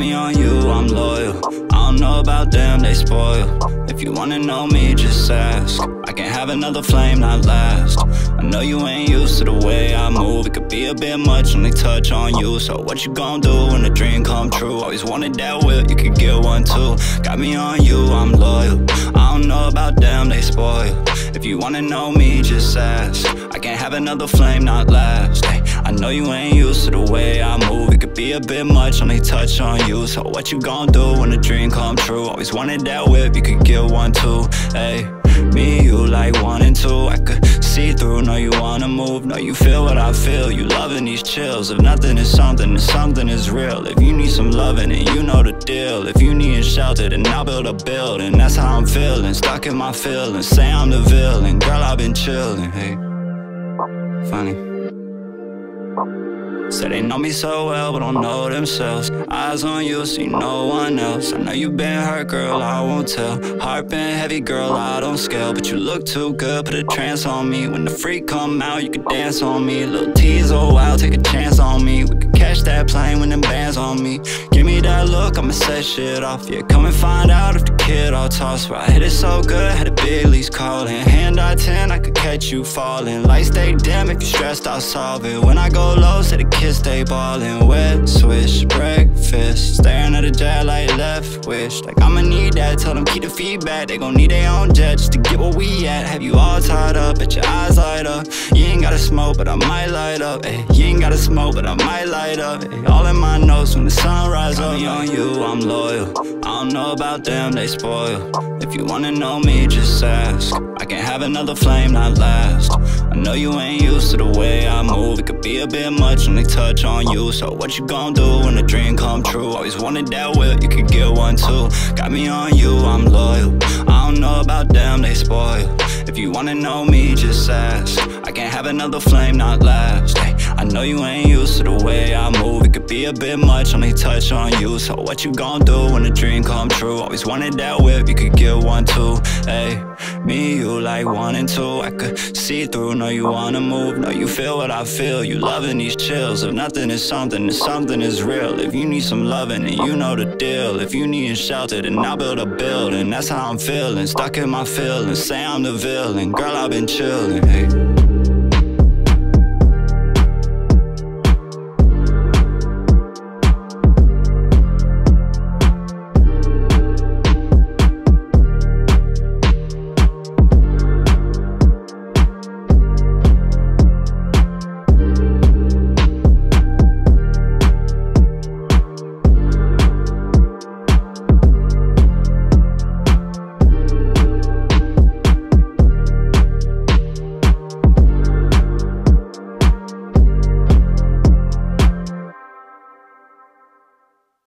me on you, I'm loyal. I don't know about them, they spoil. If you wanna know me, just ask. I can have another flame, not last. I know you ain't used to the way I move. It could be a bit much, when they touch on you. So what you gon' do when the dream come true? Always wanted that whip, you could get one too. Got me on you, I'm loyal. I don't know about them, they spoil. If you wanna know me, just ask. I can't have another flame, not last. Ay, I know you ain't used to the way I move. It could be a bit much, only touch on you. So what you gon' do when the dream come true? Always wanted that whip, you could get one too. Hey, me, you like one and two. Through, know you wanna move. Know you feel what I feel. You loving these chills. If nothing is something, then something is real. If you need some loving, and you know the deal. If you need shelter, then I'll build a building. That's how I'm feeling, stuck in my feelings. Say I'm the villain, girl, I've been chilling. Hey, funny. Say they know me so well, but don't know themselves. Eyes on you, see no one else. I know you been hurt, girl, I won't tell. Heart been heavy, girl, I don't scale. But you look too good, put a trance on me. When the freak come out, you can dance on me. Little tease, oh wow, take a chance on me. We could catch that plane when them bands on me. Give me that look, I'ma set shit off. Yeah, come and find out if the kid all toss. Right, hit it so good, had a big lease calling. Hand I 10, I could catch you falling. Lights stay dim if you're stressed, I'll solve it. When I go low, say the kids stay ballin'. Wet swish, breakfast. Staring at a jet like left wish. Like I'ma need that, tell them keep the feedback. They gon' need their own jet just to get where we at. Have you all tied up, bet your eyes light up. You ain't gotta smoke, but I might light up. Ay, you ain't gotta smoke, but I might light up. Ay, all in my notes when the sun rise up. Me on you, I'm loyal. I don't know about them, they spoil. If you wanna know me, just ask. I can have another flame, not last. I know you ain't used to the way I move. It could be a bit much when they touch on you. So what you gon' do when the dream come true? Always wanted that whip, you could get one too. Got me on you, I'm loyal. I don't know about them, they spoil. If you wanna know me, just ask. I can't have another flame, not last. I know you ain't used to the way I move. It could be a bit much, when they touch on you. So what you gon' do when the dream come true? Always wanted that whip, you could get one too. Hey, me, you like one and two. I could see through, know you wanna move. Know you feel what I feel. You loving these chills. If nothing is something, then something is real. If you need some loving, then you know the deal. If you need shelter, then I'll build a building. That's how I'm feeling. Stuck in my feelings. Say I'm the villain. Girl, I've been chilling. Hey.